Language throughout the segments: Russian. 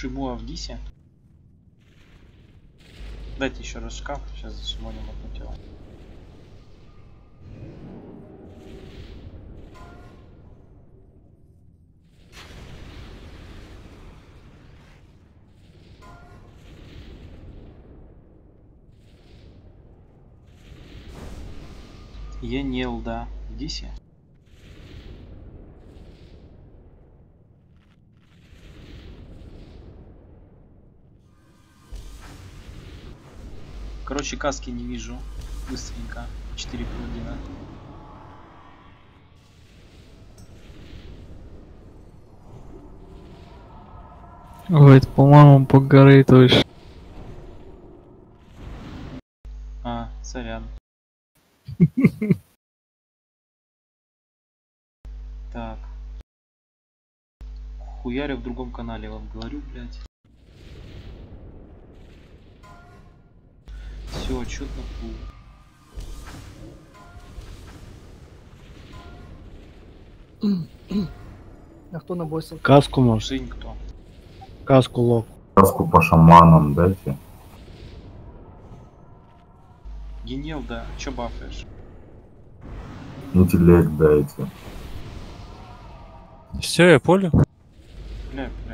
Шибуа в Дисе. Дайте еще раз шкаф, сейчас зашимоним одно тело. Енелда в Короче, каски не вижу. Быстренько. 4 паладина. Ой, это, по-моему, по горы точно. А, сорян. Так. Хуярю в другом канале, вам говорю, блядь. Все, отчетно фул. А кто на боссе? Каску может, кто? каску лог. Сказку по шаманам дайте. Генел, да. Чё бафаешь? Интеллект дайте. Все, я полю. Бля, бля.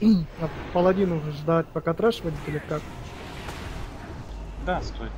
Паладину ждать, пока трэш выйдет или как? Да, стой.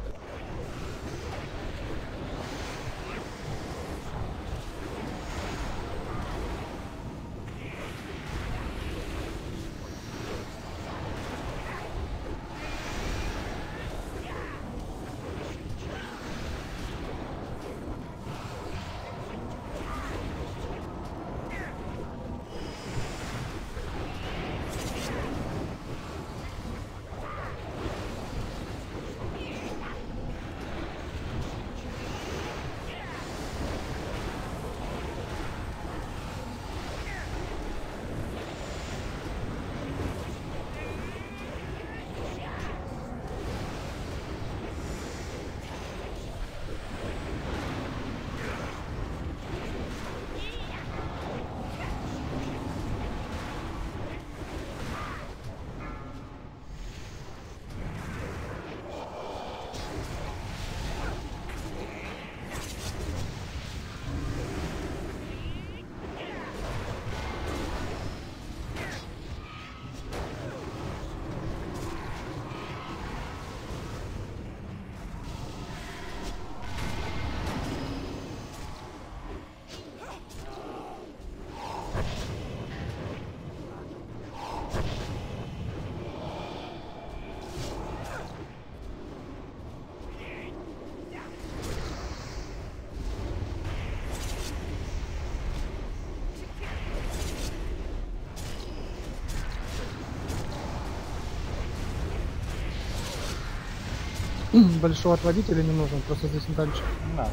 Большого отводителя не нужен, просто здесь дальше. Не надо.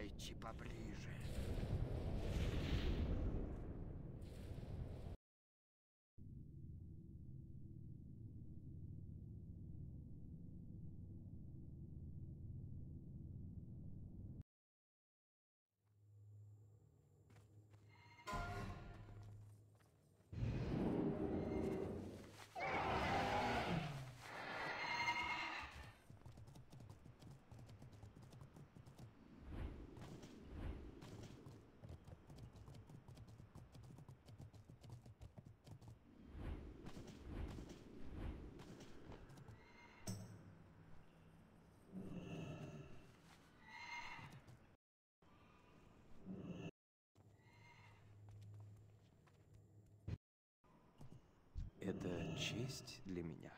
Подойти поближе. Это честь для меня.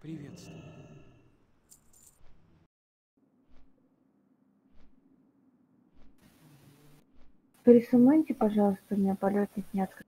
Приветствую. Присумайте, пожалуйста, меня полетник не открыт.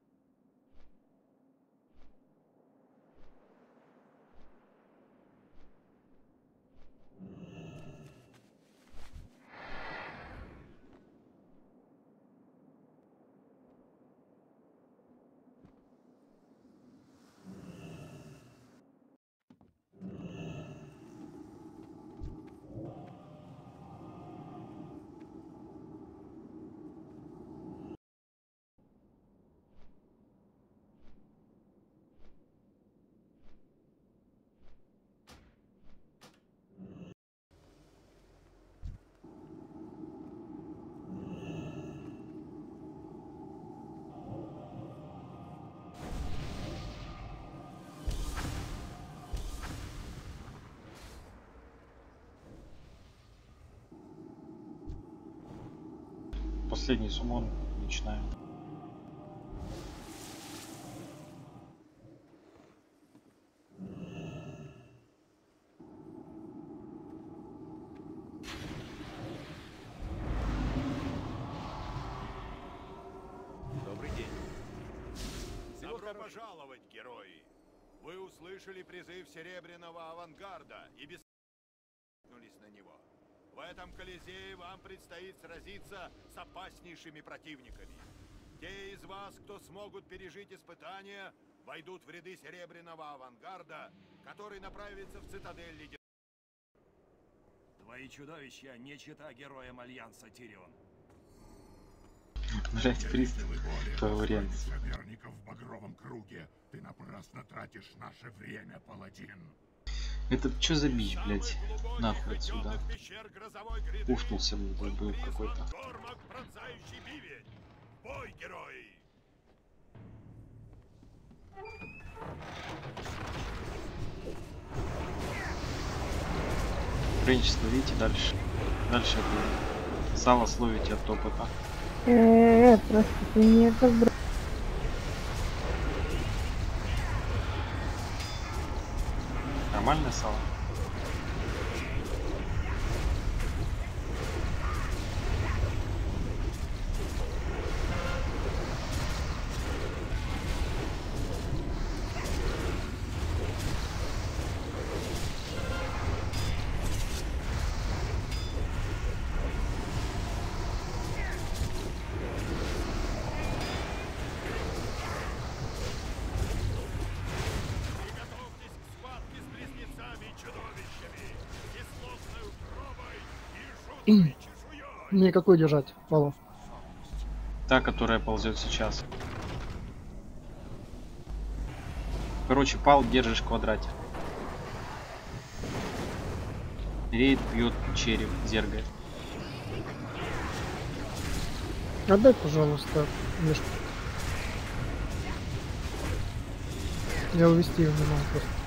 Последний суммон начинаем. Добрый день. Добро пожаловать, герои! Вы услышали призыв Серебряного Авангарда и него. В этом Колизее вам предстоит сразиться с опаснейшими противниками. Те из вас, кто смогут пережить испытания, войдут в ряды Серебряного Авангарда, который направится в цитадель Ледяной. Твои чудовища не чита героям Альянса Тирион. Блять, приз Тауренс. соперников в Багровом круге. Ты напрасно тратишь наше время, паладин. Это чё за бич, блять? Нахуй отсюда. Пушнулся, блядь, был какой-то. Бой, герои! Рейндж, смотрите дальше. Дальше это Сало словите от опыта. Э, просто ты не. Нормальное сало? Приготовьтесь Мне какой держать, Павлов? Та, которая ползет сейчас. Короче, пал держишь в квадрате. Рейд бьет череп, зергает. Отдай, пожалуйста, мешку. Я увести его не могу просто.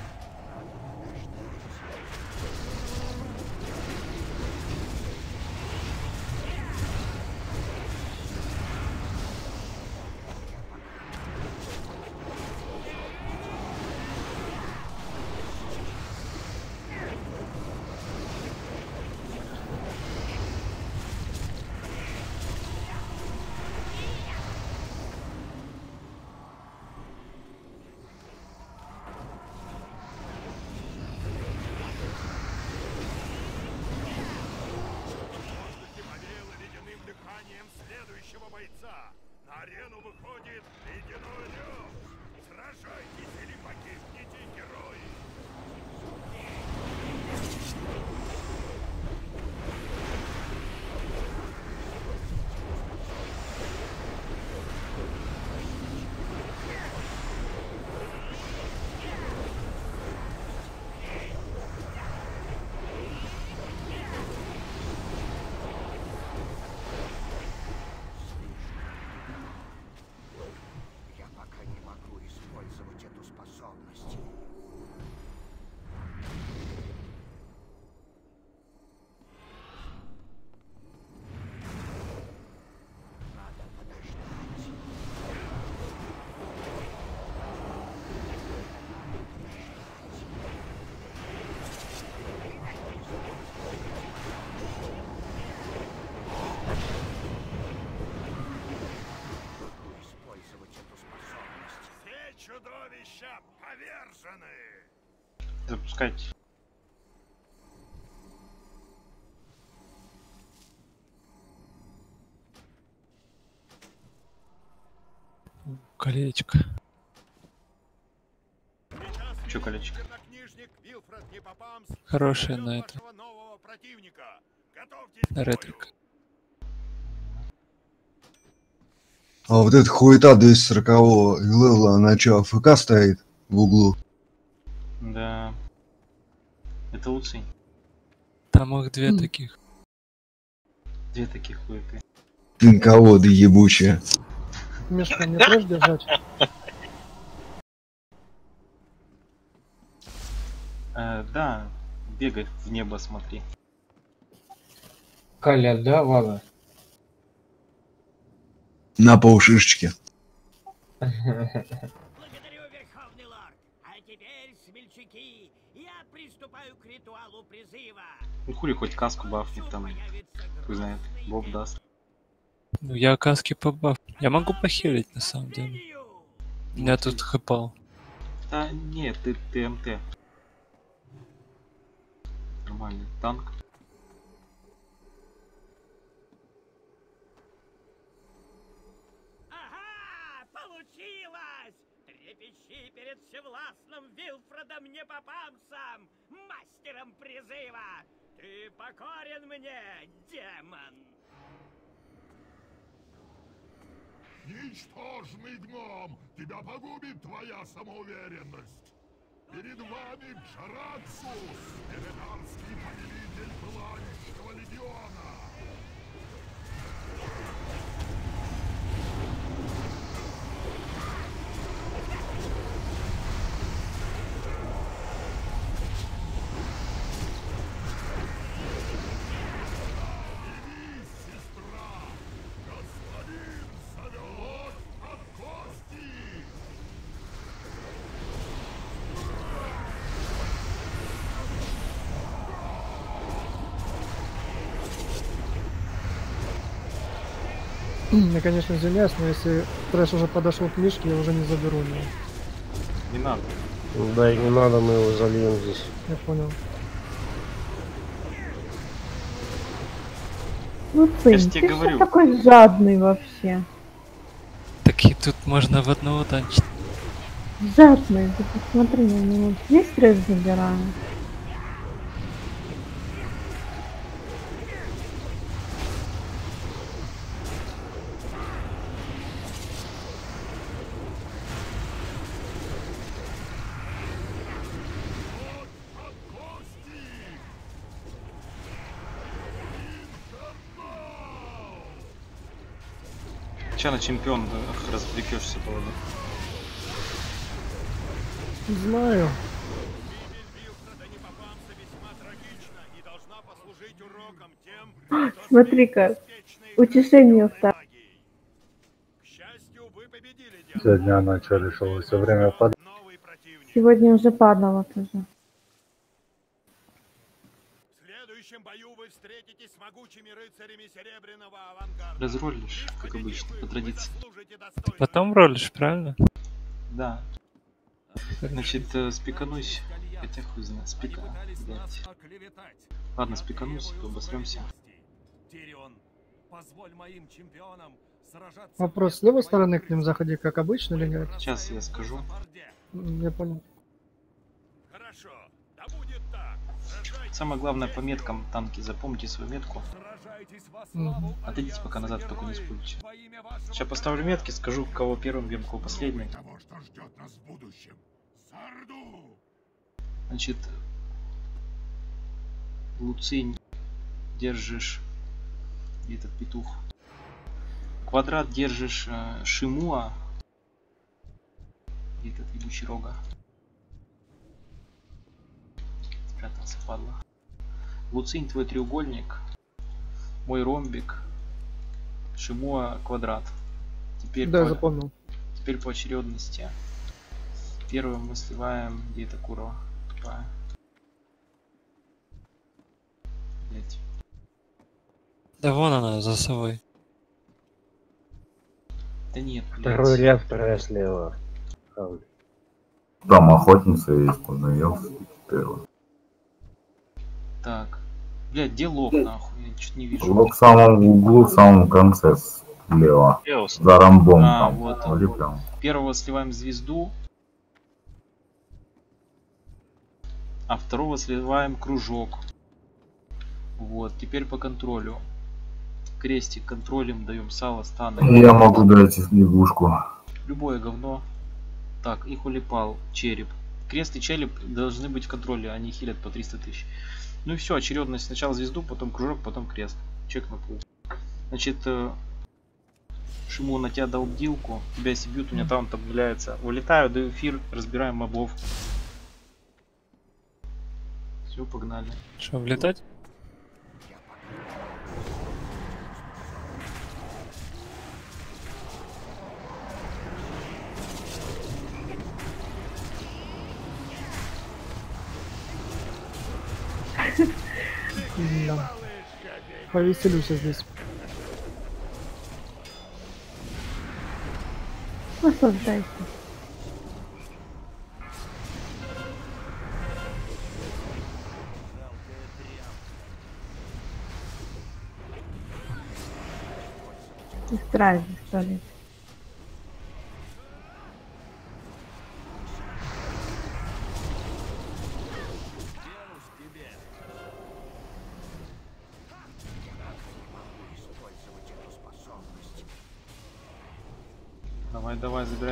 Запускайте. Колечко. Чё, колечко? Хорошее на это. вашего нового противника. Готовьтесь к На ретрик. А вот эта хуета 240 левела, она чё, АФК стоит в углу? Да. Это Луций. Там их две таких. Две таких хуеты. Тынководы ебучие. Мешка мне тоже держать? Э, да, бегай в небо, смотри. Каля, да, Вала? На. Благодарю, Верховный Лорд. А теперь, смельчаки, я приступаю к ритуалу призыва. Ну хули хоть каску бафнет там, хуй знает, Бог грозный даст. Ну я каски побаф. Я могу похилить на самом деле. Меня тут хэпал. Да нет, ты ТМТ. Нормальный танк. Трепещи перед всевластным Вилфредом Непопамсом, мастером призыва! Ты покорен мне, демон! Ничтожный гном! Тебя погубит твоя самоуверенность! Перед вами Джарацус, элитарский повелитель Пылающего легиона! Я, конечно, извиняюсь, но если трэш уже подошел к Мишке, я уже не заберу его. Не надо. Да и не надо, мы его зальем здесь. Я понял. Ну, Я сын, тебе ты говорю. что такой жадный вообще? Так и тут можно в одного танчить. Жадный, ты посмотри на него. Весь стресс забираю. На чемпион да, развлекешься, поводу? Знаю. Смотри-ка, утешение второе. магией. К счастью, вы победили Сегодня она что, решила все время противник. Сегодня уже падала тоже. В следующем бою вы встретитесь с могучими рыцарями Серебряного Авангарда. Разролишь, как обычно, по традиции. Потом ролишь, правильно? Да. Значит, э, спиканусь. Хотя хуй знает, спика. блядь. Ладно, спиканусь, то обосремся. Тирион, позволь моим чемпионам сражаться Вопрос с левой стороны к ним заходи, как обычно, или нет? Сейчас я скажу. Я понял. Хорошо, Самое главное по меткам танки. Запомните свою метку. славу Отойдите пока назад, только не вашего Сейчас поставлю метки, скажу, кого первым бьем, кого последним. Значит, Луцинь держишь где этот петух. Квадрат держишь э, Шимуа. И этот ебучий рога. Спрятался, падла. Луцинь твой треугольник. Мой ромбик. Шимуа квадрат. Теперь Да, по- запомнил. Теперь по очередности. Первым мы сливаем где это Курова? Тупая. Блять. Да вон она, за совой. Да нет, Второй блядь. ряд, вторая слева. Там охотница есть, куда ел первый. Так. Блять, где лоб нахуй? Я чуть не вижу. Вот в самом углу, в самом конце слева. За ромбом А, там. вот он. Вроде прям. Первого сливаем звезду. А второго сливаем кружок. Вот, теперь по контролю. Крестик контролем даем сало, станы. Я могу дать лягушку. Любое говно. Так, и хулипал, череп. Крест и череп должны быть в контроле, они хилят по 300 тысяч. Ну и все, очередность. Сначала звезду, потом кружок, потом крест. Чек на пул. Значит, э, Шиму на тебя дал бдилку, тебя если бьют, у меня таунт обнуляется. Вылетаю, даю эфир, разбираем мобов. Все, погнали. Что, влетать? Повеселюсь я здесь. Наслаждайся. И стражи, что ли?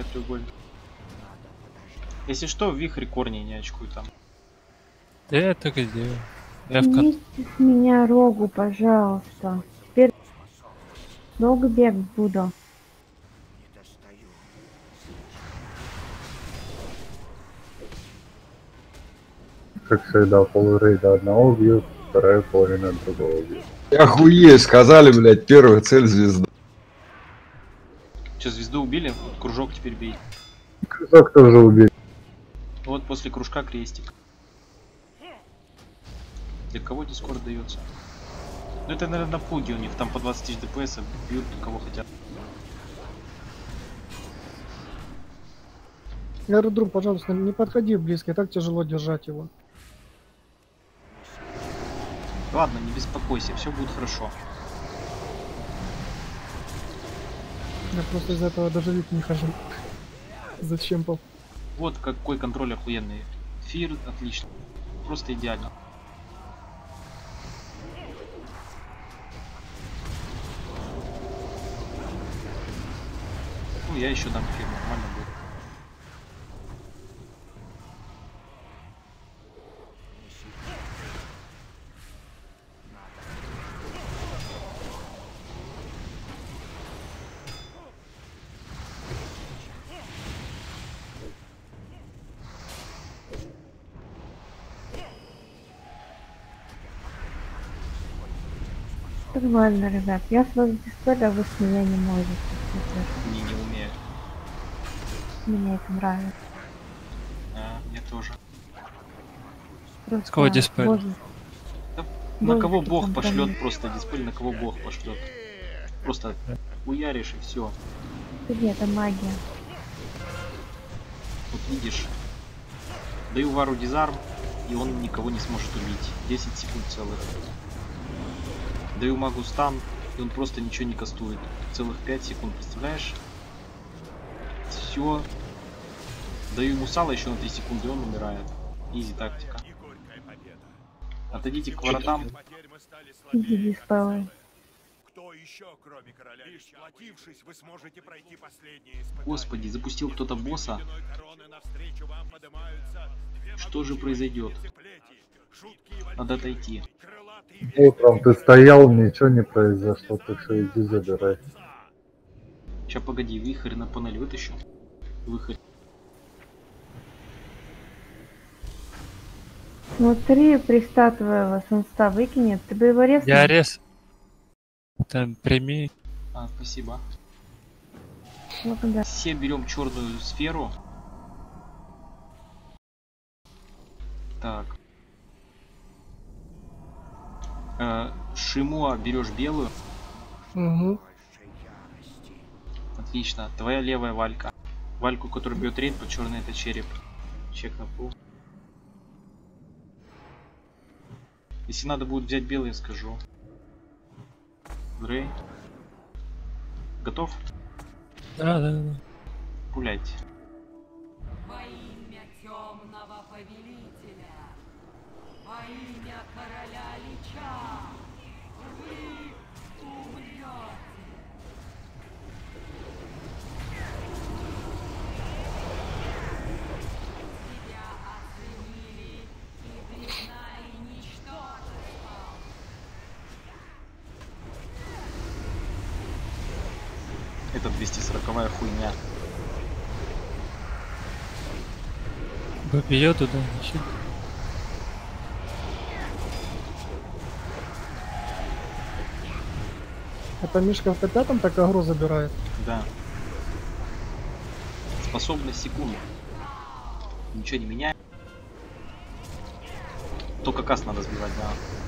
Забирай треугольник. Если что, в вихре корни не очкуй там. Да я только сделаю. Я в меня рогу, пожалуйста. Теперь долго бегать буду. Не достаю. Как всегда, полурейда одного бьют, вторая половина другого бьет. Охуеть, сказали, блядь, первая цель звезда. Че, звезду убили? Вот кружок теперь бей. Кружок тоже убили. Вот после кружка крестик. Для кого дискорд дается? Ну это, наверное, пуги у них, там по 20 тысяч ДПС а бьют кого хотят. Эрдрум, пожалуйста, не подходи близко, так тяжело держать его. Ладно, не беспокойся, все будет хорошо. Я просто из-за этого даже вид не хожу. Зачем пол? Вот какой контроль охуенный. Фир отлично. Просто идеально. Ну, я еще дам фир, нормально будет. Нормально, ребят. Я с вас пистоля, а вы с меня не можете. Не, не умею. Мне это нравится. А, мне тоже. Просто кого диспель? боже, На кого бог пошлет просто дисплей, на кого бог пошлет. Просто уяришь и все. Да нет, это магия. Вот видишь. Даю вару дизарм, и он никого не сможет убить. 10 секунд целых. Даю магу стан, и он просто ничего не кастует. Целых 5 секунд, представляешь? Все. Даю ему сало еще на 3 секунды, и он умирает. Изи тактика. Отойдите к воротам. Потерь мы стали Иди слабее. диспелы. Кто еще, кроме короля? Лишь сплотившись, вы сможете пройти последние испытания. Господи, запустил кто-то босса. Что же произойдет? Надо отойти. Утром ты стоял, ничего не произошло, так что иди забирай. Сейчас погоди, вихрь на панель вытащу. Выход. Смотри, приста твоего санста выкинет. Ты бы его резал? Я рез. Там прими. А, спасибо. Благодарю. Все берем черную сферу. Так. Э, Шимуа берешь белую. Угу. Отлично. Твоя левая валька. Вальку, которая бьет рейд, по черный это череп. Чек на пул. Если надо будет взять белый, я скажу. Грей. Готов? Да, да, да. Пуляйте. Во имя короля Лича, вы умрете. Тебя оценили и признали ничтожеством. Это 240 хуйня. Бьет туда, ничего. Это Мишка в Т5 так агро забирает. Да. Способность секунду. Ничего не меняет. Только каст надо сбивать, да.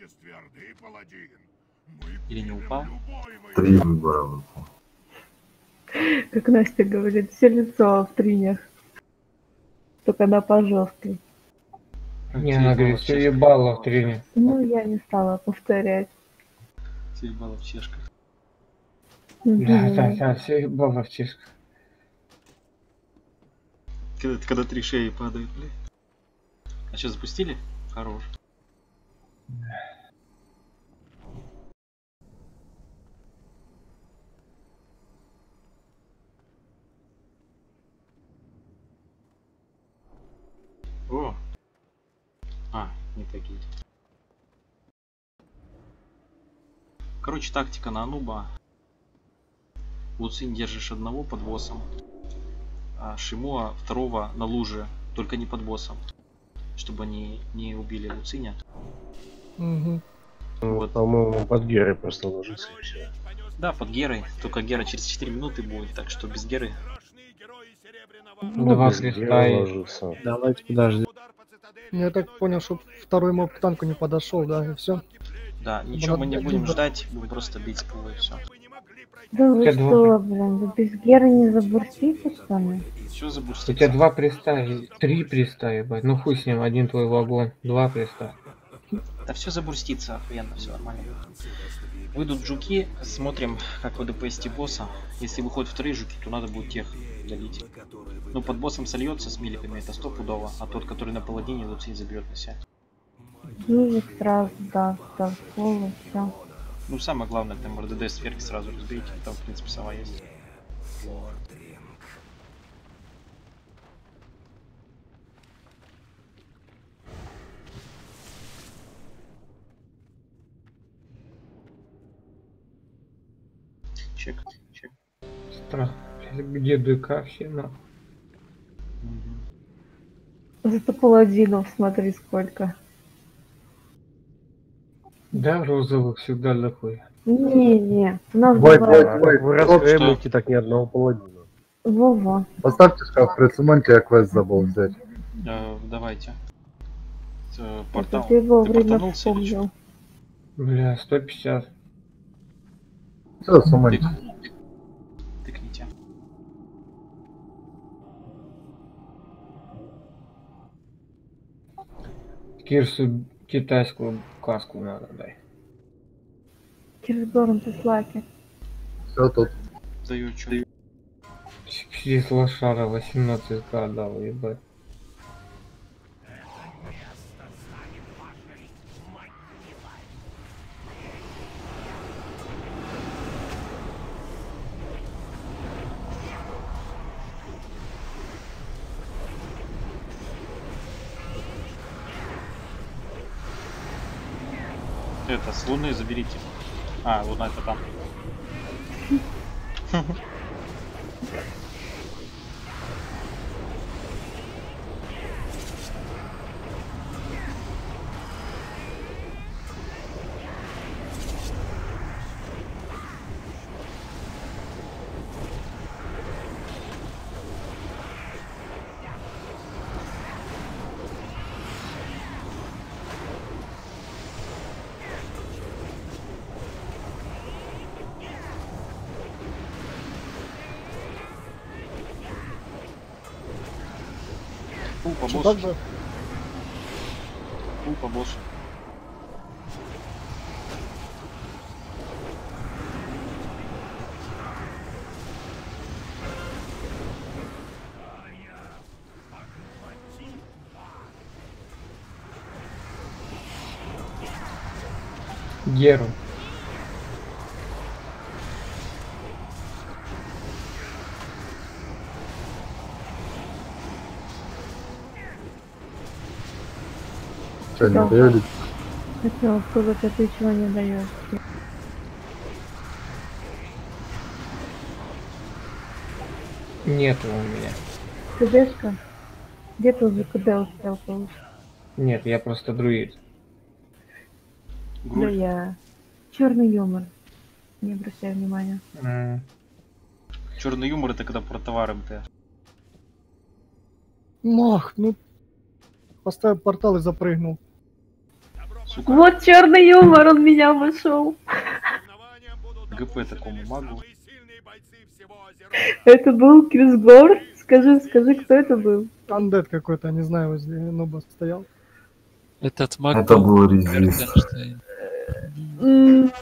В могуществе Орды, Паладин? Мы Или не упал? Три выбора выпало. Как Настя говорит, все лицо в тринях. Только на пожесткой. Не, она говорит, все ебало в трине. Ну, я не стала повторять. Съебало в чешках. Да, да, да, все ебало в чешках. Когда, когда три шеи падают, блядь. А что, запустили? Хорош. О! А, не такие. Короче, тактика на Ануба. Луцин держишь одного под боссом, а Шимуа второго на луже, только не под боссом. Чтобы они не убили Луциня. Угу. Вот. По-моему, под Герой просто ложится. Да, под Герой. Только Гера через 4 минуты будет, так что без Геры. Два без креста Геры и... ложится. Давайте подожди. Я так понял, что второй моб к танку не подошел, да, и все. Да, ничего мы не надо будем либо- ждать, будем просто бить с пулы и все. Да вы Я что, два. блин, вы без Геры не забурстите, что ли? Все У забустится. тебя два приста, три приста, ебать. Ну хуй с ним, один твой вагон, два приста. Да все забурстится, охуенно, все нормально. Выйдут жуки, смотрим, как вы ДПСте босса. Если выходят вторые жуки, то надо будет тех удалить. Ну, под боссом сольется с миликами, это стопудово. А тот, который на паладине, Луцин заберет на себя. Дюжик сразу, да, да, все. Ну, самое главное, там РДД сверху сразу разберите, там, в принципе, сова есть. Чек, чек. Страх. Где ДК все нахуй? Мгм. Зато паладинов, смотри, сколько. Да, розовых всегда дохуя. Не-не, у нас бывает... вайт, вайт. Вы раскрепляете так ни одного паладина. Во-во. Поставьте шкаф при цемонте, я квест забыл взять. Э, давайте. Э, портал. ты вовремя портанулся или чё? вспомнил. Бля, 150. Все, сумоньте. Тык- Тыкните. Кирсу китайскую каску надо дай. Кирсборн, ты слаки. Все тут. Даю чё. Здесь лошара 18к дал, ебать. Луны заберите. А, луна это там. Фу, по Что боссу. так же? Фу, по боссу. Геру. Что, не Да. дают? Хотела сказать, а ты чего не даешь? Нету у меня. КДшка? Где ты уже КД успел получить? Нет, я просто друид. Да Груль. я... Черный юмор. Не обращай внимания. М, Черный юмор это когда про товары МТ. Мах, ну... Поставил портал и запрыгнул. Сука, Вот черный юмор, он меня вышел. ГП такому магу. Это был Кирсбор? Скажи, скажи, кто это был? Андет какой-то, не знаю, возле Нуба стоял. Этот маг Это был резист. Эрденштейн. М.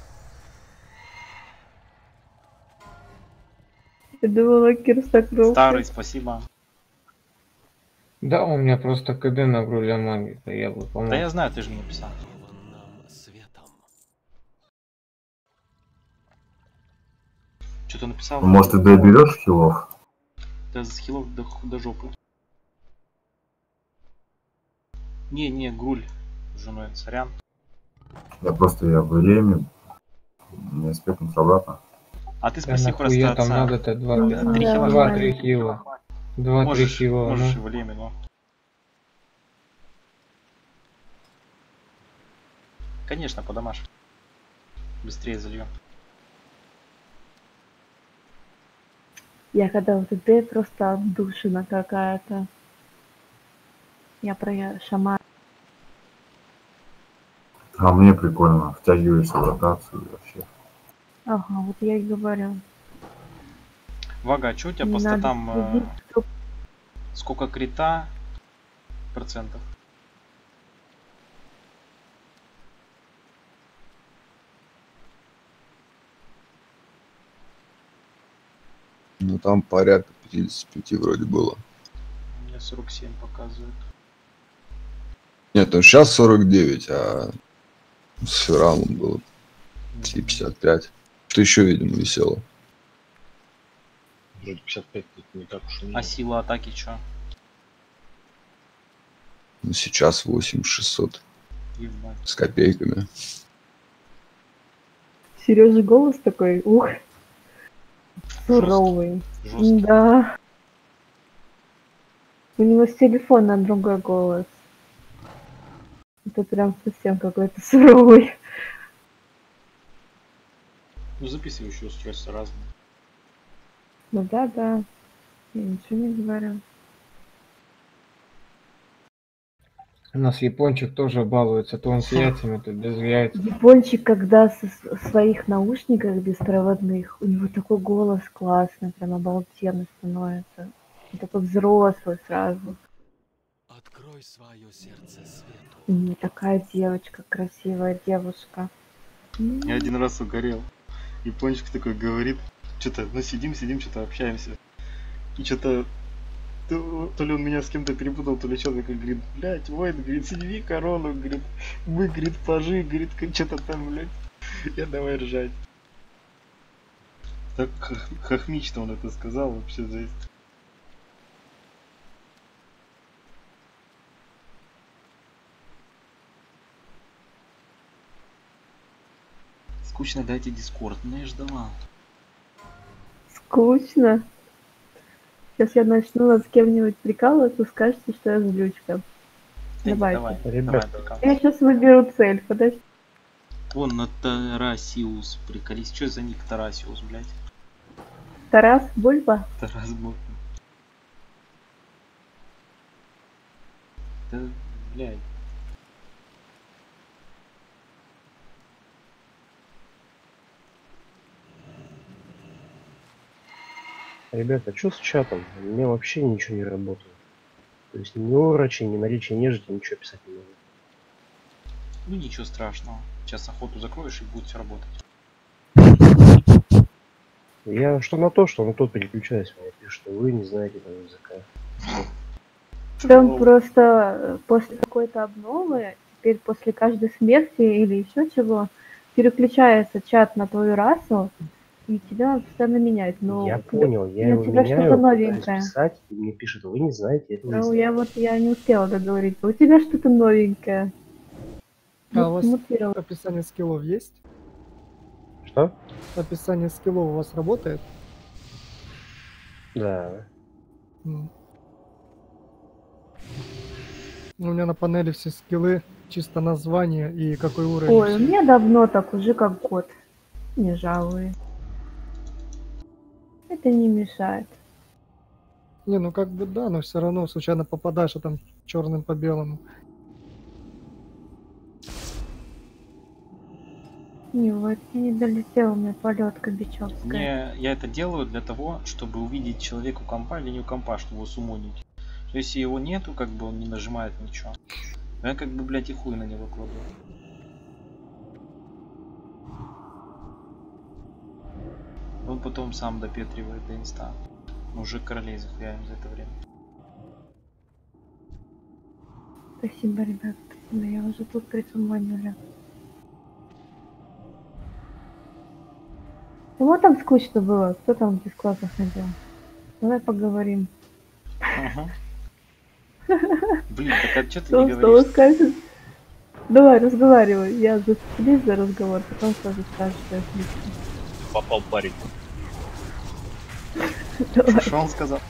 Я думала, Кирс так был. Старый, спасибо. Да, у меня просто КД на груля магии, я бы помог. Да я знаю, ты же мне написал. Что ты написал? Может, ты доберешь хилов? Да с хилов до, ху- до жопы. Не, не, Груль с женой, сорян. Я просто я в Элеме Не спекнуться обратно. А ты Да спроси просто нахуя там надо-то два, Да, да, три хила два, три хила. Два, три хила, можешь ну. его лемину. Конечно, подамаш. Быстрее зальем. Я когда вот это просто отдушина какая-то. Я про шаман. А мне прикольно, втягиваешься в ротацию вообще. Ага, вот я и говорю. Вага, а что у тебя Не по статам? э, Сколько крита процентов? Ну там порядка 55 вроде было. У меня 47 показывает. Нет, ну сейчас 49, а с Фералом было почти 55. Что еще, видимо, висело. Вроде 55 тут не так уж и А много. сила атаки что? Ну сейчас 8600 Ебать. с копейками. Сережа голос такой, ух, суровый. Да. У него с телефона другой голос. Это прям совсем какой-то суровый. Ну записывай еще устройства разные. Ну да, да. Я ничего не говорю. У нас япончик тоже балуется, то он с яйцами, то без яиц. Япончик, когда со своих наушниках беспроводных, у него такой голос классный, прям обалденный становится. Он такой взрослый сразу. Открой свое сердце свету. Него такая девочка, красивая девушка. Я один раз угорел. Япончик такой говорит, что-то, ну сидим, сидим, что-то общаемся. И что-то то, то ли он меня с кем-то перепутал, то ли что-то такой, говорит, блядь, Войт, говорит, сними корону, говорит, мы, говорит, пажи, говорит, что-то там, блядь. Я давай ржать. Так хох- хохмично он это сказал, вообще жесть. Скучно дайте дискорд, я ждала. Скучно. Сейчас я начну над кем-нибудь прикалываться, скажете, что я злючка. Давайте. Давай, Ребят, давай. Я сейчас выберу цель, подожди. Вон на Тарасиус, приколись. Что за ник Тарасиус, блядь? Тарас, Бульба. Тарас Бог. Да, блядь. Ребята, что с чатом? У меня вообще ничего не работает. То есть ни урочи, ни наличие нежити, ничего писать не могу. Ну ничего страшного. Сейчас охоту закроешь и будет все работать. Я что на то, что на тот переключаюсь. Мне пишут, что вы не знаете этого языка. Там просто э, после какой-то обновы, теперь после каждой смерти или еще чего, переключается чат на твою расу, и тебя постоянно меняет. Но я понял, я его тебя меняю, что-то новенькое. писать, и мне пишут, вы не знаете этого Ну, я вот я не успела договорить. У тебя что-то новенькое. А Ну, у вас мутировал. описание скиллов есть? Что? Описание скиллов у вас работает? Да. М. У меня на панели все скиллы, чисто название и какой уровень. Ой, у меня давно так, уже как год. Не жалую. Это не мешает. Не, ну как бы да, но все равно случайно попадаешь, а там черным по белому. Не, вот не долетел, у меня полетка бичевская. Мне, я это делаю для того, чтобы увидеть человеку компа или не компа, чтобы его сумонить. То есть если его нету, как бы он не нажимает ничего. Я как бы, блядь, и хуй на него кладу. Он потом сам допетривает до инста. Мы уже королей захуяем за это время. Спасибо, ребят, спасибо. Я уже тут присумонили. Кому там скучно было? Кто там в дискордах ходил? Давай поговорим. Ага. Блин, так а что ты не что говоришь? скажет? Давай, разговаривай. Я зацеплюсь за разговор, потом сразу скажешь, что я слишком. Попал парень. Давай. Что он сказал?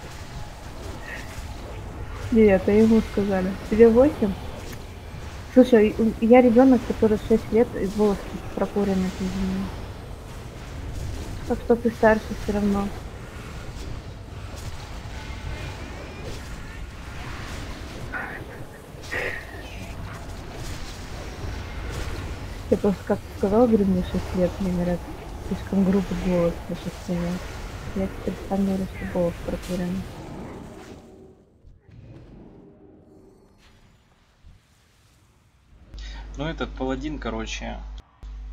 Нет, это ему сказали. Тебе восемь? Слушай, у- я ребенок, который 6 лет и волосы прокурены ты. Так что ты старше все равно. Я просто как сказала, говорю, мне 6 лет, мне говорят, слишком грубый голос для 6 лет. Я теперь сам говорю, что голос прокуренный. Ну, этот паладин, короче,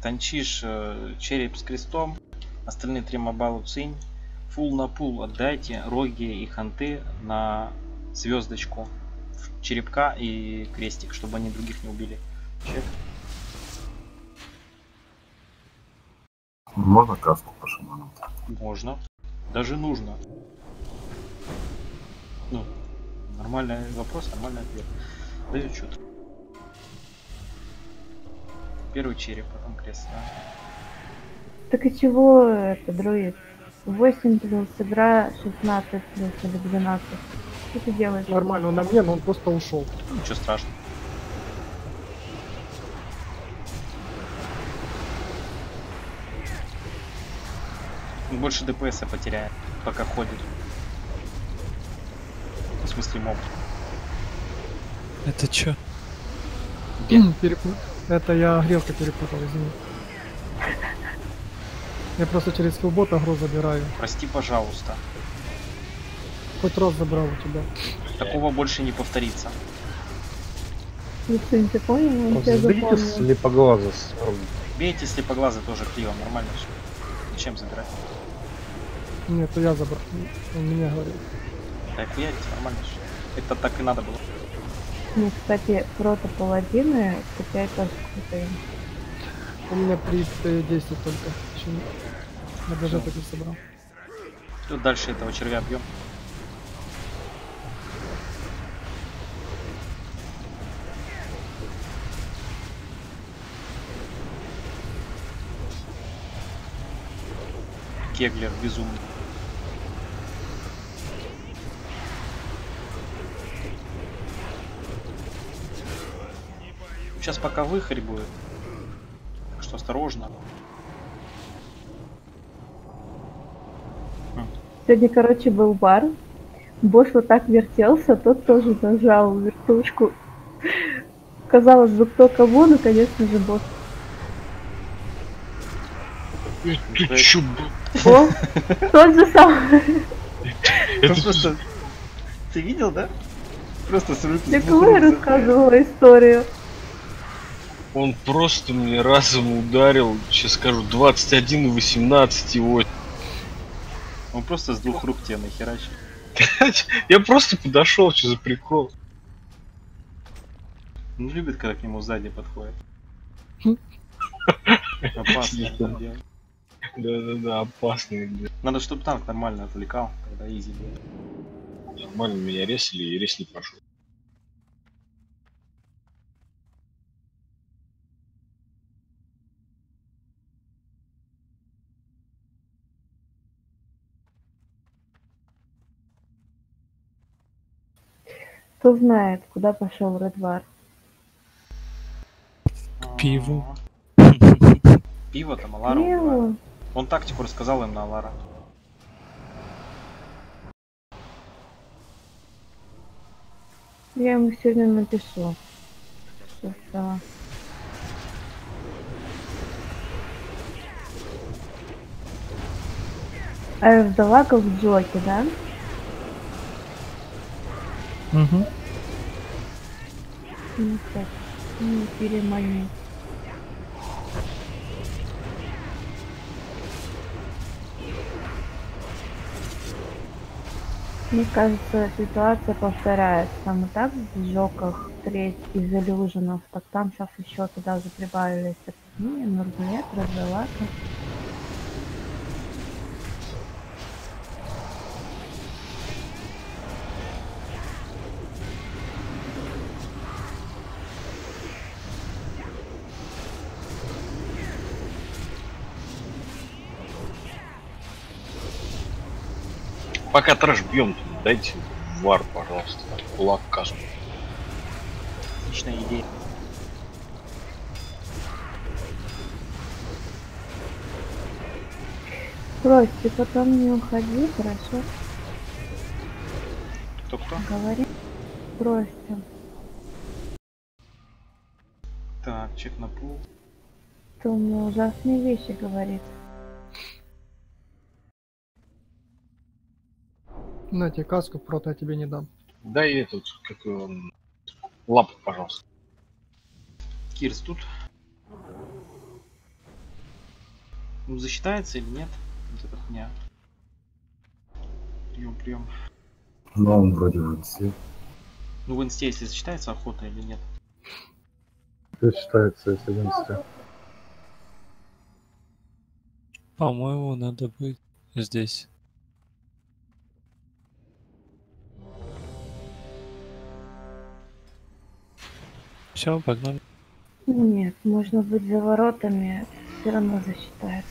танчишь э, череп с крестом, остальные три мобалу цинь, фул на пул отдайте роги и ханты на звездочку в черепка и крестик, чтобы они других не убили. Чек. Можно каску по шаману? Можно. Даже нужно. Ну, нормальный вопрос, нормальный ответ. Даю что-то. Первый череп, потом крест. да. Так и чего это, друид? 8 плюс игра 16 плюс или 12. Что ты делаешь? Нормально, он на мне, но он просто ушел. Ничего страшного. Больше ДПС потеряет, пока ходит. В смысле моб. Это чё? Перепут- Это я грелка перепутал, извини. Я просто через филбот агро забираю. Прости, пожалуйста. Хоть раз забрал у тебя. Такого больше не повторится. Если ты понял, он тебя запомнил. слепоглаза. Бейте слепоглазы тоже криво, нормально все. Зачем забирать? Нет, то я забрал. Он меня говорил. Так хуярите, нормально. Это так и надо было. Ну, кстати, прото-паладины качают тоже крутые. У меня при действии только. Я даже это не собрал. Тут дальше этого червя бьем. Кеглер безумный. Сейчас пока выхарь будет. Так что осторожно. Сегодня, короче, был бар. Босс вот так вертелся, тот тоже нажал вертушку. Казалось бы, кто кого, но, конечно же, босс. Ты чё, О, тот же самый. Он просто... Ты видел, да? Просто с руки Я кого я рассказывала историю? Он просто мне разом ударил, сейчас скажу, 21 18 его. Он просто с двух рук тебя нахерачил. Я просто подошел, что за прикол. Он любит, когда к нему сзади подходит. Опасно. Да-да-да, опасный. Надо, чтобы танк нормально отвлекал, тогда изи. Нормально меня резали и рез не прошел. Кто знает, куда пошел Редвар? Пиву. Пиво там, Алара убивает. Пиво? Он тактику рассказал им на Алара. Я ему сегодня напишу. Что. А в Джоке, да? Угу. Ну так, не перемани. Мне кажется, ситуация повторяется. И так в жоках треть из иллюженов, так там сейчас еще туда же прибавились опьянение, нурбулет, развелака. Пока трэш бьем, дайте вар, пожалуйста. Кулак каску. Отличная идея. Брось, ты потом не уходи, хорошо? Кто-кто? Говори. Бросьте. Так, чек на пул. Ты мне ужасные вещи говорит. На тебе каску, прото я тебе не дам. Дай этот, как м, лапу, пожалуйста. Кирс тут. Ну, засчитается или нет? Вот эта хуйня. Прием, прием. Ну, он вроде в инсте. Ну, в инсте, если засчитается охота или нет. Это считается, если в инсте. По-моему, надо быть здесь. Все, погнали. Нет, можно быть за воротами, все равно засчитается.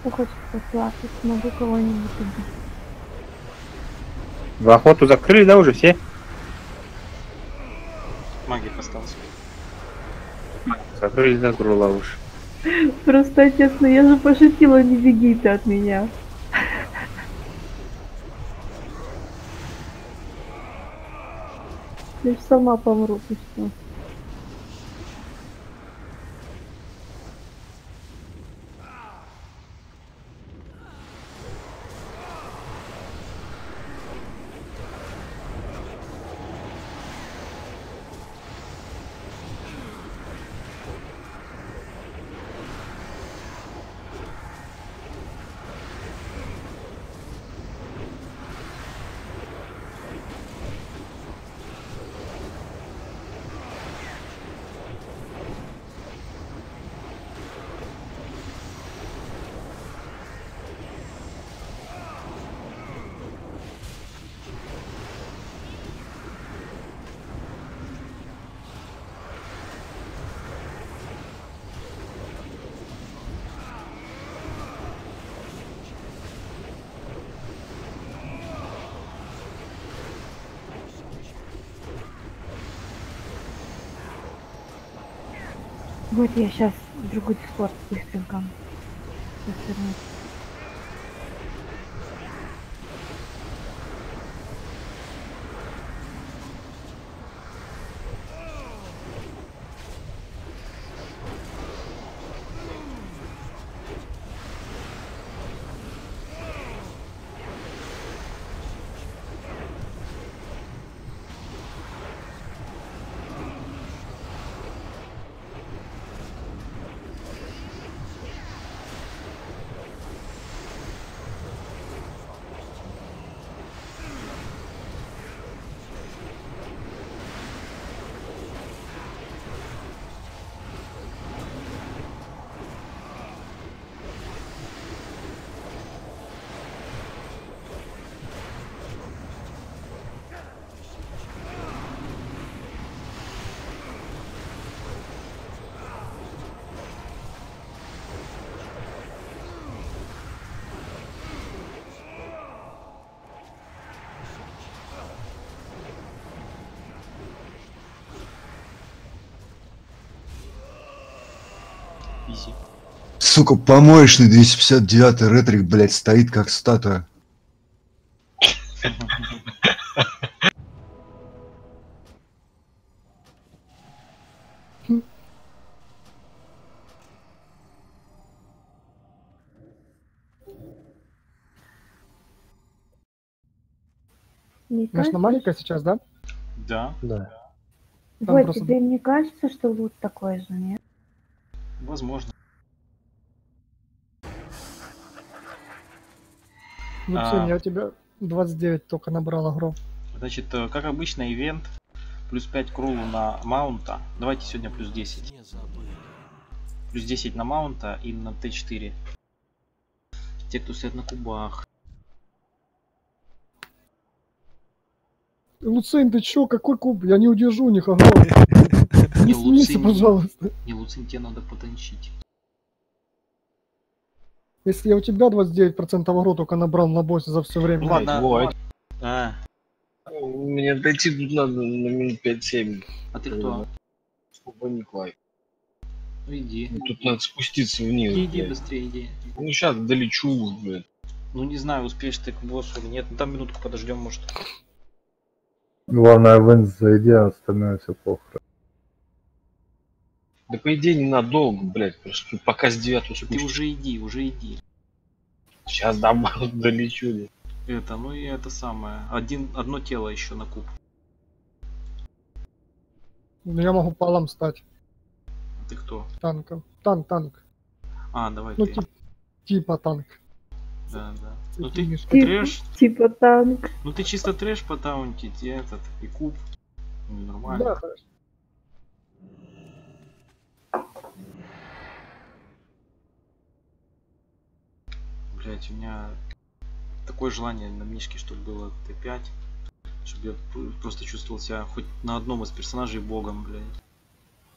Кто хочет послаться, смогу кого-нибудь убить. В охоту закрыли, да, уже все? Магик остался. Закрыли, закрыла уж. Просто, честно, я же пошутила, не беги ты от меня. Я ж сама помру, ты я сейчас в другой дискорд быстренько. Сейчас вернусь. Изи. Сука, помоечный 259 ретрик, блядь, стоит как статуя. Мне Наш на кажется, магика сейчас, да? Да, Да. Там вот просто- тебе не кажется, что лут такой же, нет? возможно. Ну А. все, я у тебя 29 только набрал агро. Значит, э, как обычно, ивент. Плюс 5 к рулу на маунта. Давайте сегодня плюс 10. Не забыли. Плюс 10 на маунта и на Т4. Те, кто стоят на кубах. Луцин, ты чё, какой куб? Я не удержу них, ага. Не смейся, пожалуйста. Не, Луцин, тебе надо потончить. Если я у тебя 29% огро только набрал на боссе за все время. Ну ладно, Во, ладно. А, Мне дойти тут надо на минут 5-7. а ты кто? Сколько Николай. Ну иди. Тут надо спуститься вниз. Иди, блядь. быстрее, иди. Ну сейчас долечу, блядь. Ну не знаю, успеешь ты к боссу или нет. Ну там минутку подождем, может. Главное, в инс зайди, а остальное все плохо. Да по идее ненадолго, блядь, просто пока с девятого Ты спустишься. уже иди, уже иди. Сейчас добавлю, долечу. блядь. Это, ну и это самое. Один, одно тело еще на куб. Ну я могу полом стать А ты кто? танком. Танк, танк. А, давай Ну ты. тип- типа танк. Да, да. Ты Ну ты кинешь. трэш. Типа танк. Ну ты чисто трэш потаунтить, и этот, и куб. Ну, нормально. Да, хорошо. Блять, у меня такое желание на мишке, чтобы было Т5. Чтобы я просто чувствовал себя хоть на одном из персонажей богом, блядь.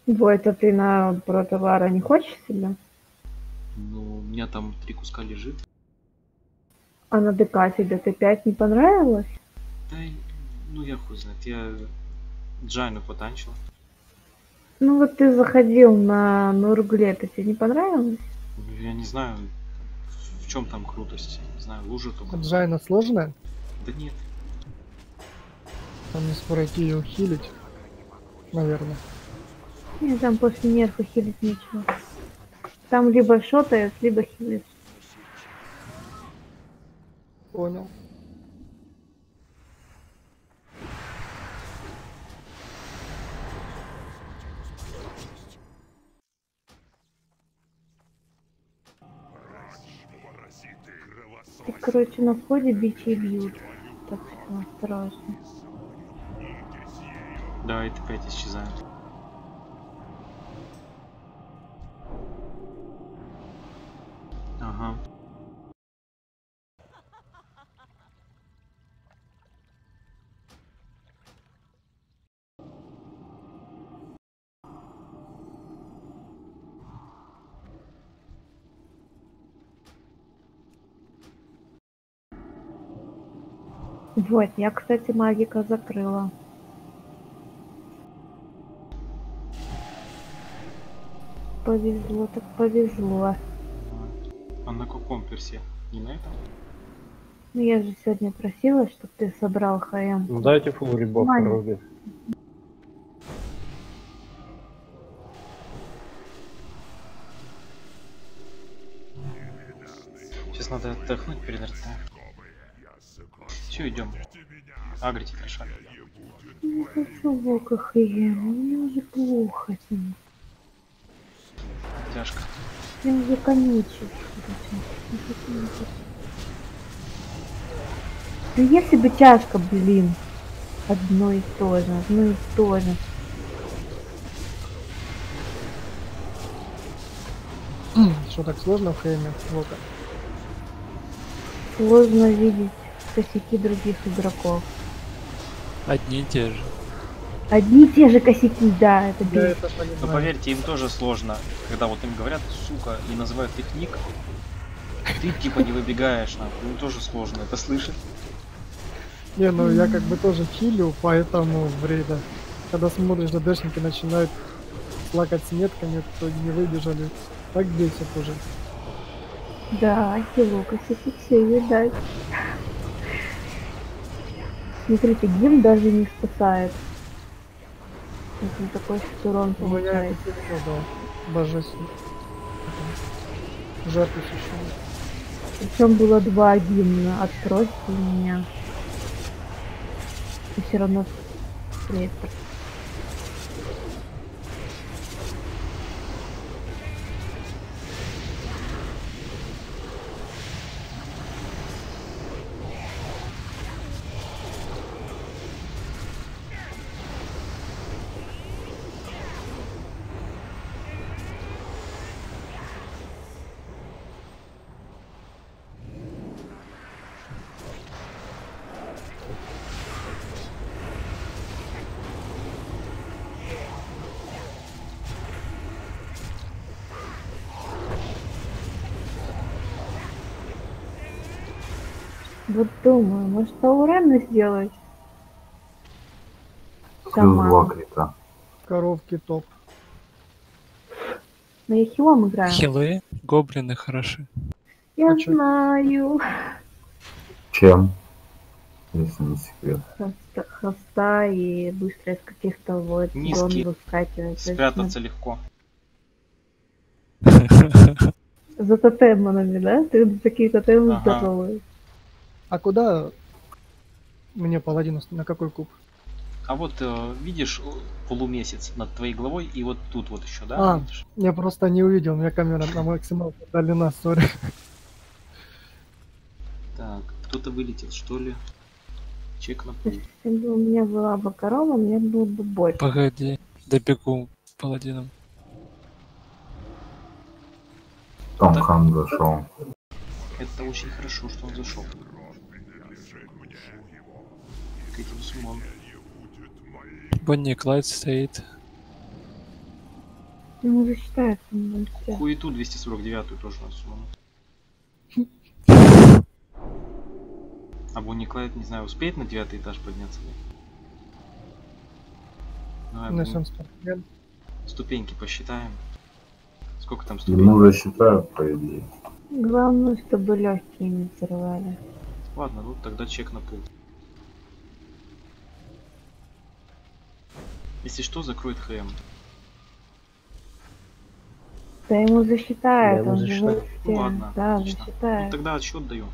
Во, это ты на протовара не хочешь себя? Ну, у меня там три куска лежит. А на ДК тебе Т5 не понравилось? Да, ну я хуй знает, я Джайну потанчил. Ну вот ты заходил на Нургле, это тебе не понравилось? Я не знаю, в чем там крутость. Не знаю, лужа только. Джайна сложная? Да нет. Там не пройти ее хилить. Наверное. Нет, там после нерфа хилить нечего. Там либо шотает, либо хилит. Понял. И, короче, на входе бичи бьют. Так что осторожно. Да, это опять исчезает. Ага. Вот, я, кстати, магика закрыла. Повезло, так повезло. А на каком персе? Не на этом? Ну я же сегодня просила, чтобы ты собрал ХМ. Ну дайте фул Ваня. Руби. Сейчас надо отдохнуть перед РТ. Все, идем. Агрите хорошо. Не хочу в око ХМ, мне уже плохо с ним. Тяжко. Я уже хочу, не хочу. Ну если бы тяжко, блин. Одно и то же, одно и то же. Что так сложно в хейме? Сложно видеть косяки других игроков. Одни и те же. Одни и те же косяки, да, это бесит. это. Но поверьте, им тоже сложно, когда вот им говорят, сука, и называют их ник. Ты типа не выбегаешь, нахуй. Им тоже сложно это слышать. Не, ну я как бы тоже хилю, поэтому в рейдах, когда смотришь, ДДшники начинают плакать с метками, кто не выбежали, так бесит уже. Да, кило косяки все видать. Смотрите, гим даже не спасает. Это такой урон получает. Божественно. Жертву еще. Причем было два гимна. Откройте меня. И все равно рейтер. Думаю, может Аурена сделать? Сама. Два крита. Коровки топ. Но я хилом играю. Хилы, гоблины хороши. Я знаю. Чем? Если не секрет. Хоста, хоста и быстро из каких-то вот зон Низкий. выскакивать. То есть, Спрятаться легко. За тотемами, да? Ты такие тотемы Ага. здоровые. А куда мне паладину, на какой куб? А вот э, видишь полумесяц над твоей головой и вот тут вот еще, да? А, видишь? я просто не увидел, у меня камера на максималку удалена, сори. Так, кто-то вылетел, что ли? Чек на пул. Если бы у меня была бы корова, мне было бы больше. Погоди, добегу паладином. Том Хан зашел. Это очень хорошо, что он зашел. К этим суммам. Бонни и Клайд стоит. Ему засчитается на 0,5. Хуету 249 тоже сумму. А Бонни Клайд, не знаю, успеет на девятый этаж подняться ли? Давай, На Бонни, 7 спортсмен. ступеньки посчитаем. Сколько там Ему ступенек? засчитают, по идее. Главное, чтобы легкие не взорвали. Ладно, ну тогда чек на пул. Если что, закроет ХМ. Да ему Да, ему он же Ну ладно, Да, отлично. Ну засчитают. тогда отсчет даю.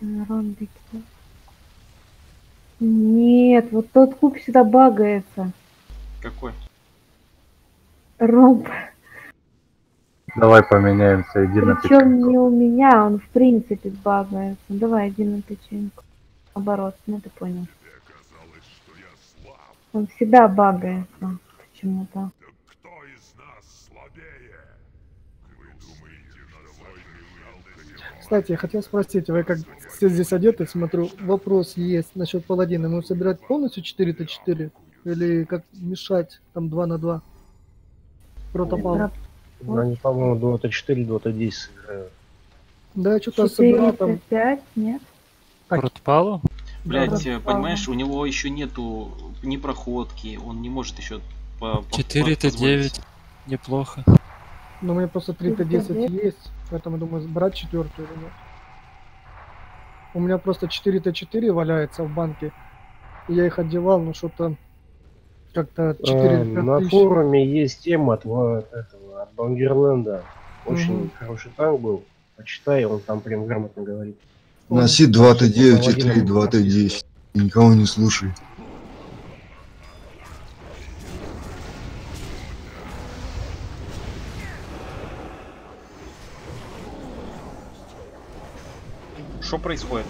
На где? Нет, вот тот куб всегда багается. Какой? Ромб. Давай поменяемся, иди на Причем печеньку. не у меня, он в принципе багается. Давай, иди на печеньку. Наоборот, ну ты понял. Он всегда багается почему-то. Кстати, я хотел спросить, вы как все здесь одеты, смотрю, вопрос есть насчет паладина. Ему собирать полностью 4-4 или как мешать там 2 на 2? Протопал. Ну, Они, по-моему, Dota 4, Dota 10 сыграют. Да, я что-то собирал 4 там. 5, нет? Протпалу? Блять, Да, понимаешь, у него еще нету ни проходки, он не может еще по, по- 4 по- позволить. 9 Неплохо. Но у меня просто 3-10 4Т9. есть, поэтому думаю, брать четвертую или нет. У меня просто 4Т4 валяется в банке. и Я их одевал, но что-то как-то 4 А, на форуме есть тема от, ва- этого, от Бангерленда. Очень Мгм. хороший танк был. Почитай, он там прям грамотно говорит. Носи 2Т9 и Паладином 3 2Т10. Никого не слушай. Что происходит?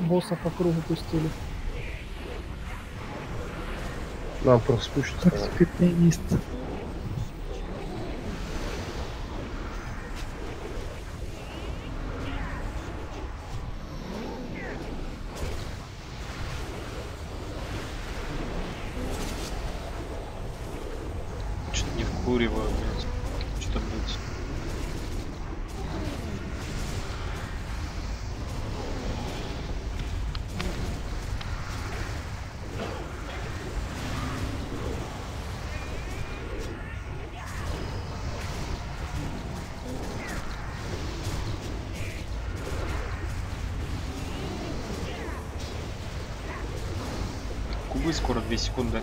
Босса по кругу пустили. Нам просто спущится. Скотинист. Что-то не вкуриваю. две секунды.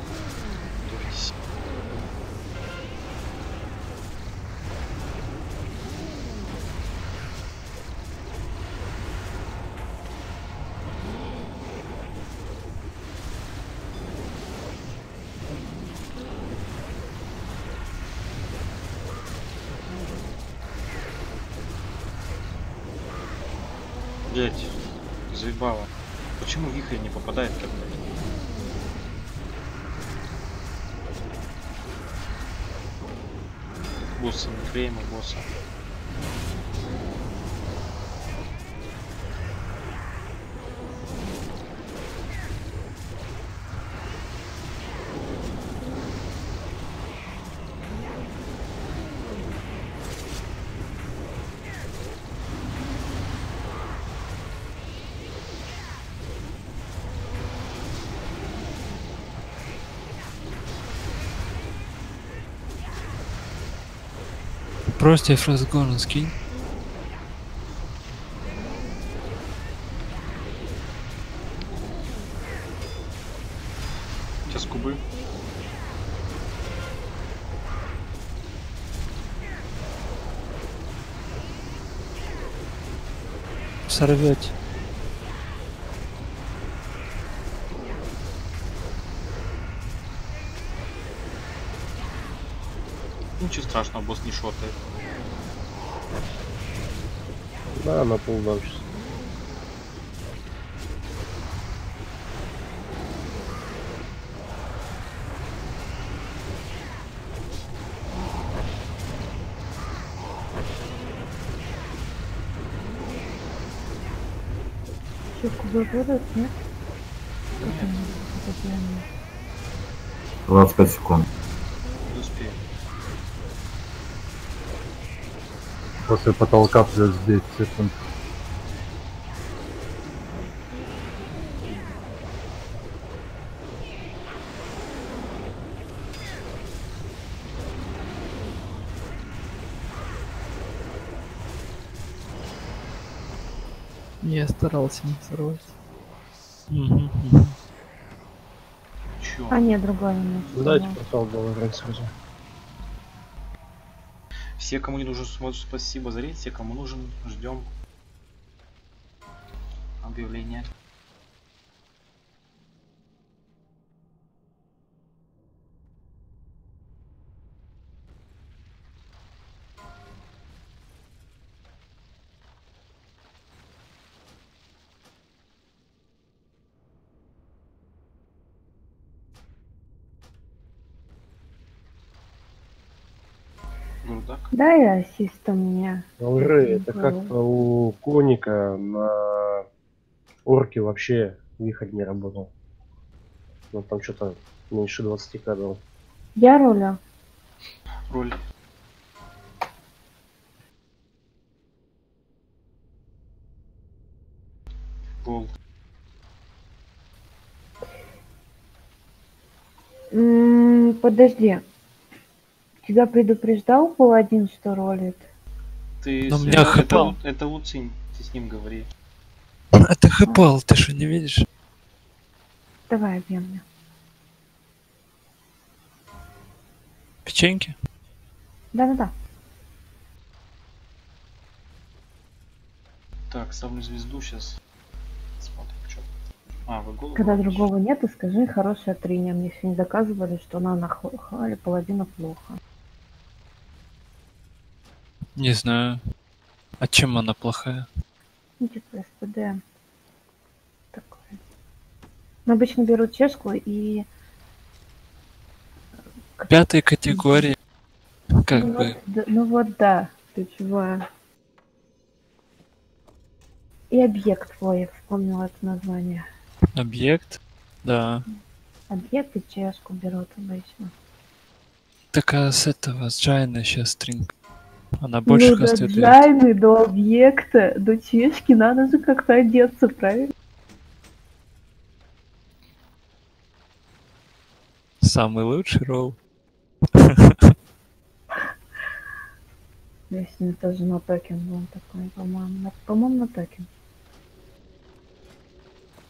Блять, заебало. Почему вихрь не попадает как Босса, не клеим босса. Просто Фростгорн скинь. Сейчас кубы. Сорвете. Ничего страшного, босс не шотает. Да, на пол дам сейчас. Будут, нет? Постоянно? 25 секунд. Не успею. После потолка плюс 10 секунд. Я старался не сорвать. Чё? А нет, другой немножко. Дайте да. портал говорить сразу. Все, кому не нужен смотр, спасибо за рейд. Все, кому нужен, ждем объявления. Да, и ассист у меня. Алры, это как у коника на орке вообще вихрь не работал. Ну там что-то меньше 20 кадров. Я руля. Роль. Пол. М, Подожди. Тебя предупреждал паладин, что ролит? Ты Но с- меня это, хэпал. Это Луцинь, ты с ним говори. Это хэпал, ты что не видишь? Давай, объем мне. Печеньки? Да-да-да. Так, ставлю звезду сейчас. Смотрим, что. А, вы голову. Когда ищете? другого нету, скажи хорошая триня. Мне сегодня доказывали, что она на хале паладина плохо. Не знаю. А чем она плохая? Типа СПД. Такое. Ну, обычно берут чешку и... Пятой категории. Как ну, бы. вот, да- ну вот да, ключевая. И объект твой, я вспомнила это название. Объект? Да. Объект и чешку берут обычно. Так а с этого, с Джайна сейчас стринг. Она больше ну, до хостит. джайны, до объекта, до чешки надо же как-то одеться, правильно? Самый лучший ролл. Я с ним тоже на токен был такой, по-моему. на- По-моему, на токен.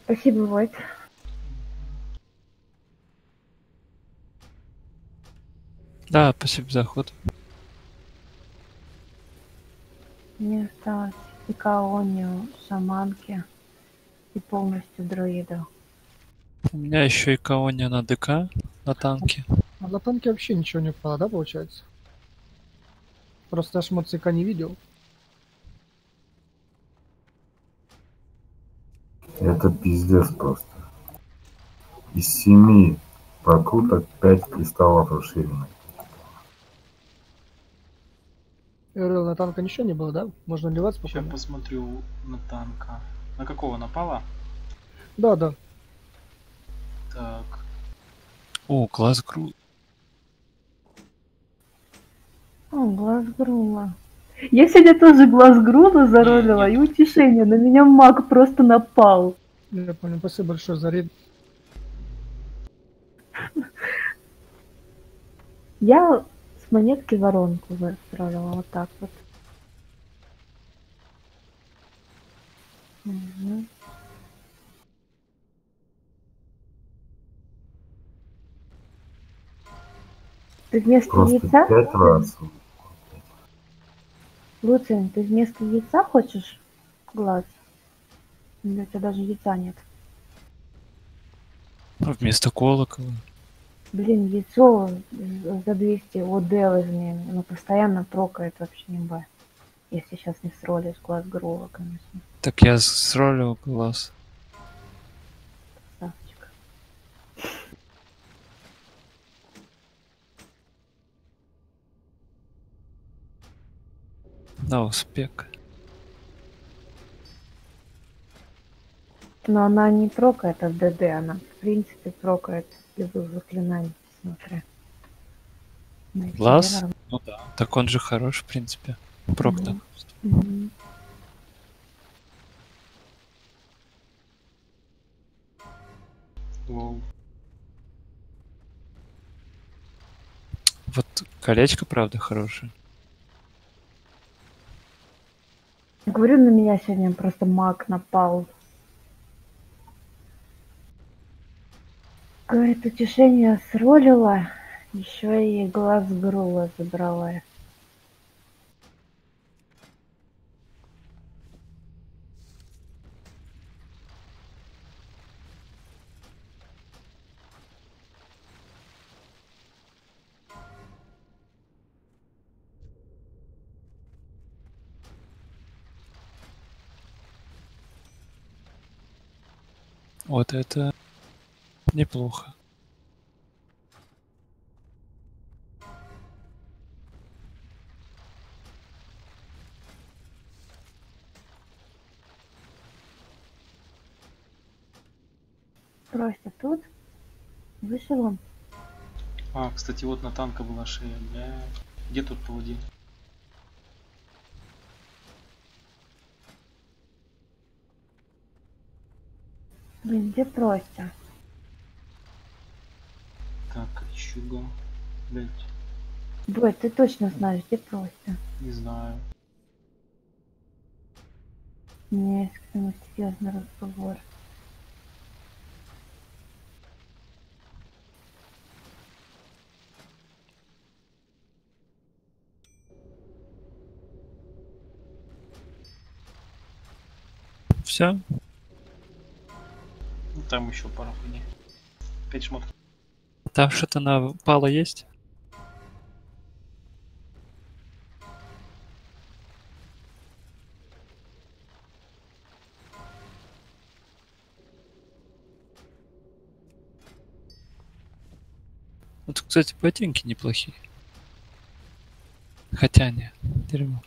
Спасибо, Войт. Да, спасибо за ход. Мне осталось и Каонию, шаманки и полностью дроида. У меня еще и Каония на ДК, на танке. А на танке вообще ничего не упало, да, получается? Просто я шмотцика не видел. Это пиздец просто. Из семи прокруток пять кристаллов расширены. РЛ на танка ничего не было, да? Можно ливать Сейчас спокойно? посмотрю на танка. На какого напала? Да, да. Так. О, класс гру. О, глаз грула. Я сегодня тоже глаз грула заролила и утешение. На меня маг просто напал. Я понял. Спасибо большое за рейд. Я с монетки воронку выстроила вот так вот. Мгм. Ты вместо Просто яйца? пять раз. Луциан, ты вместо яйца хочешь глаз? Или у тебя даже яйца нет? А Вместо колокола. Блин, яйцо за 200 ОД возьми. Оно постоянно прокает вообще не б. Если сейчас не сролишь глаз грула, конечно. Так я сролил глаз. Красавчик. На успех. Но она не прокает от ДД, она в принципе прокает любых заклинаний, смотря. Глаз? Ну да. Так он же хорош, в принципе. Прок Мгм. так. Мгм. Лол. Вот колечко, правда, хорошее. Говорю, на меня сегодня просто маг напал. Говорит, утешение сролила, еще и глаз грула забрала. Вот это неплохо. Просто тут вышел он. А, кстати, вот на танка была шея, бля. Где тут паладин? Блин, где просто? Чуга. Блять, Бой, ты точно знаешь, где просто. не знаю. У меня есть к нему серьезный разговор. Все? Ну, Там еще пара хуйни. Пять шмоток. Там что-то на пала есть? Вот, кстати, ботинки неплохие. Хотя не, дерьмо.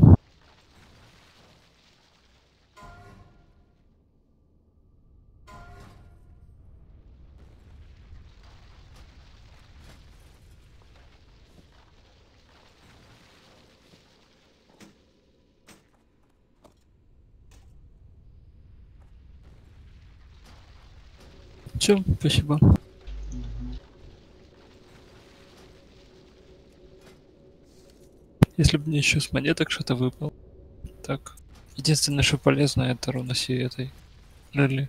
Все, спасибо. Если бы мне еще с монеток что-то выпало. Так. Единственное, что полезно, это руна си этой. Релли.